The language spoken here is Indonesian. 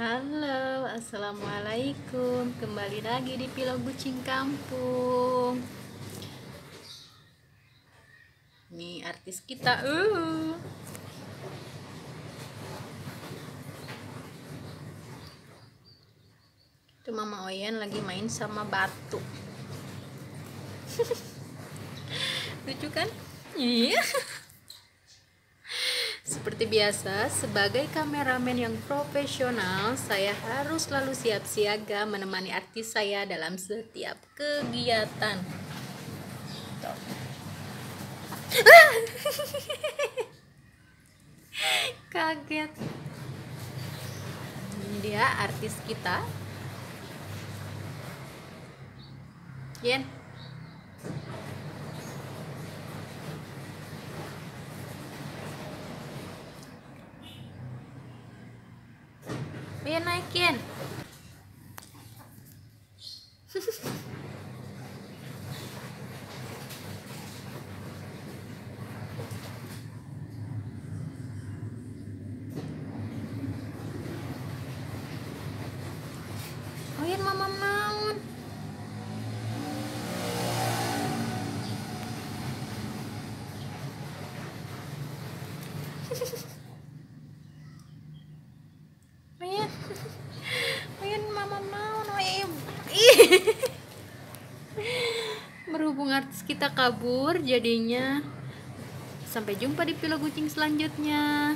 Halo, assalamualaikum. Kembali lagi di Pilau Kucing Kampung. Nih artis kita. Uh. Itu Mama Oyen lagi main sama batu. Lucu kan? Iya. Seperti biasa, sebagai kameramen yang profesional, saya harus selalu siap siaga menemani artis saya dalam setiap kegiatan. Kaget. Ini dia artis kita. Yen. Yen naikin. Oh Yen mama naon? Oyen. Oyen Oyen. Ih. Berhubung artis kita kabur jadinya sampai jumpa di Pilau Kucing selanjutnya.